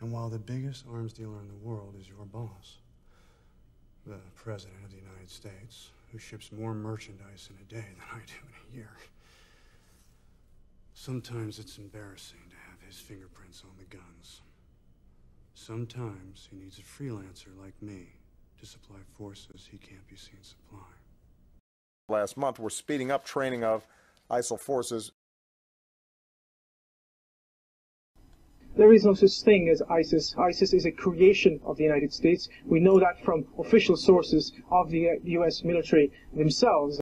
And while the biggest arms dealer in the world is your boss, the President of the United States, who ships more merchandise in a day than I do in a year, sometimes it's embarrassing to have his fingerprints on the guns. Sometimes he needs a freelancer like me to supply forces he can't be seen supplying. Last month, we're speeding up training of ISIL forces There is no such thing as ISIS. ISIS is a creation of the United States. We know that from official sources of the uh, U.S. military themselves.